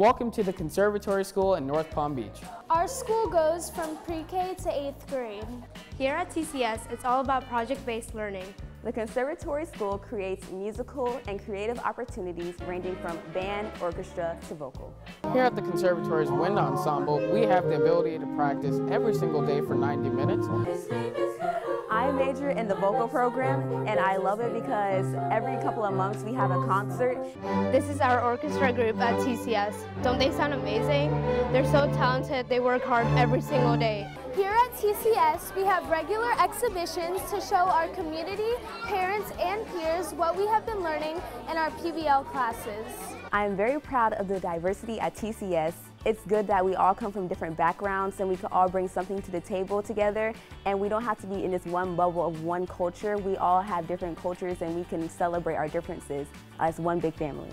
Welcome to the Conservatory School in North Palm Beach. Our school goes from pre-K to 8th grade. Here at TCS, it's all about project-based learning. The Conservatory School creates musical and creative opportunities ranging from band, orchestra, to vocal. Here at the Conservatory's Wind Ensemble, we have the ability to practice every single day for 90 minutes. Major in the vocal program and I love it because every couple of months we have a concert. This is our orchestra group at TCS. Don't they sound amazing? They're so talented, they work hard every single day. Here at TCS, we have regular exhibitions to show our community, parents, and peers what we have been learning in our PBL classes. I am very proud of the diversity at TCS. It's good that we all come from different backgrounds and we can all bring something to the table together and we don't have to be in this one bubble of one culture. We all have different cultures and we can celebrate our differences as one big family.